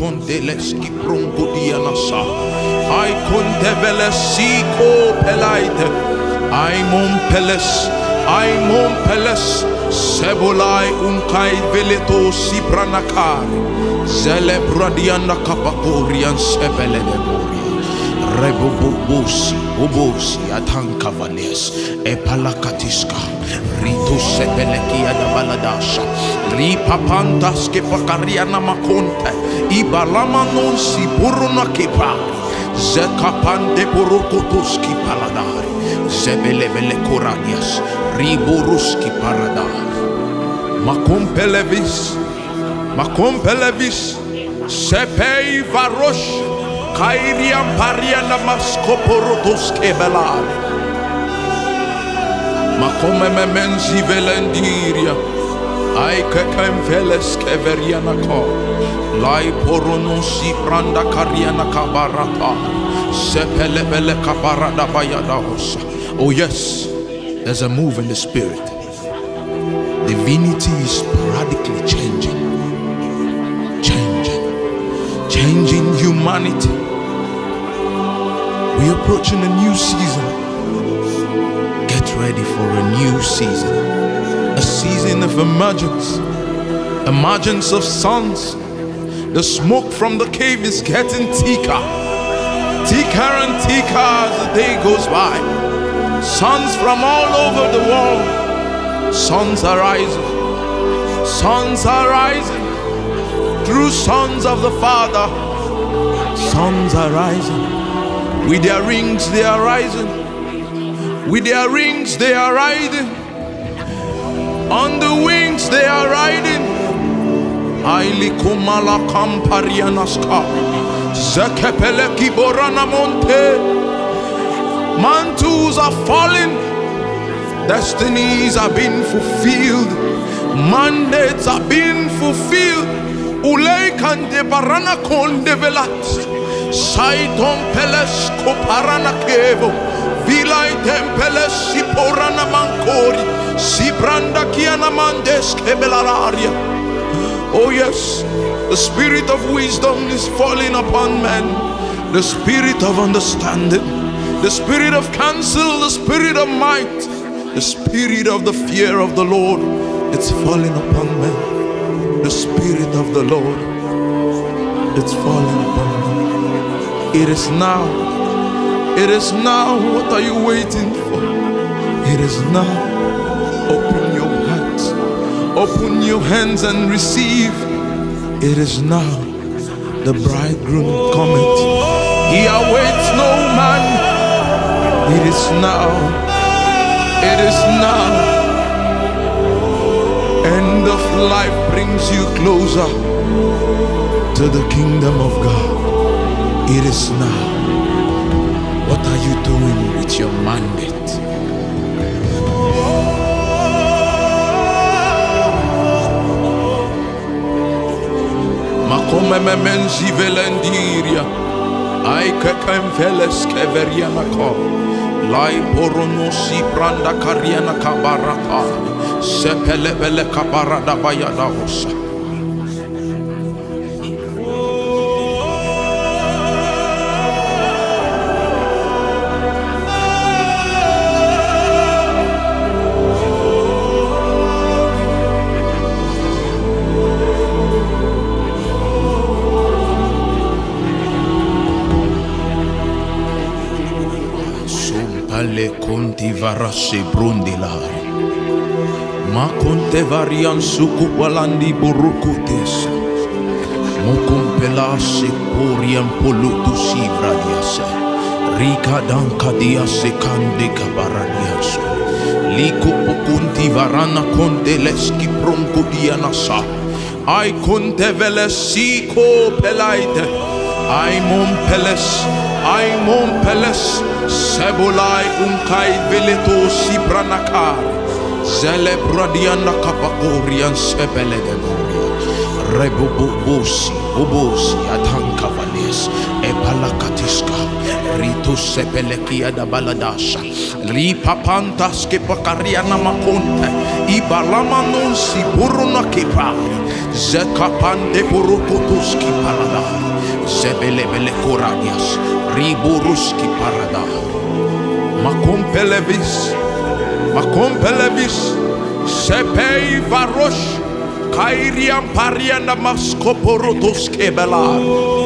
parana kondeleski prongo dianasa. I kondevele siko pelaite. I mon peles. I mon peles. Sebulai unkai veleto si branakari. Zelebradiana kapakorian sebele de boria. Rebobobosi, bobosi, atanka vales, epalakatiska, rito sepelekia da baladasha, ripapantas ke pakariana makonte, ibalama non si buruna kipari, zekapande burukutuski paladari, zebelevele kuradias, riburuski paradari, makompelevis, makompelevis, sepei varosh, Kairiam pariana maskoporotos kebelare. Makome memenzi velendiria. Ai kekem veles keveriana ko. Lai poronosi pranda kariana kabarata. Sepele bele kabarada bayada hosa. Oh yes, there's a move in the spirit. Divinity is radically changing. Changing. Changing humanity. We're approaching a new season. Get ready for a new season. A season of emergence. Emergence of sons. The smoke from the cave is getting thicker. Thicker and thicker as the day goes by. Sons from all over the world. Sons are rising. Sons are rising. True sons of the Father. Sons are rising. With their rings, they are rising. With their rings, they are riding. On the wings, they are riding. Aili kumala kamparianaska. Zekepele kiborana monte. Mantles are falling. Destinies are being fulfilled. Mandates are being fulfilled. Ulei kande barana konde velat. Saiton peles koparana kevo. Vilai tempeles siporana mankori. Sibranda kiana mandes kebelararia. Oh yes, the spirit of wisdom is falling upon men. The spirit of understanding. The spirit of counsel. The spirit of might. The spirit of the fear of the Lord. It's falling upon men. The spirit of the Lord. It's falling upon men. It is now. It is now. What are you waiting for? It is now. Open your hands. Open your hands and receive. It is now. The bridegroom cometh. He awaits no man. It is now. It is now. End of life brings you closer to the kingdom of God. It is now. What are you doing with your mandate? Makome memenzi velendiria. Ai kekem veles keveriana ko. Lai poronosi branda kariana kabarata. Sepele bele kabarada bayada Sumpale conti varassi brundilari. Ma conte varian suku walandi burukutis. Mokum pelasi purian polutu sivradiase. Rika danka diase kande kabaradiaso. Liku pukunti varana conte leski pronko dianasa. Ai conte velesiko pelaite. Ai mon peles. Ai mon peles. Sebulai unkai veleto sibranakari. Zele bradiana kapakorian sebele de boria. Rebububusi, bubusi, atanka vales, epalakatiska, Ritus sepelekia da baladasha. Ripapantas ke pakaria na makonte. Ibalama non si buruna kipari. Zekapande burukutus ki paladari. Zebelebele koradias. Riburus ki paradari. Makompelevis. Makompelevis. Sepei varosh. Kairiam pariana maskoporotos kebelar.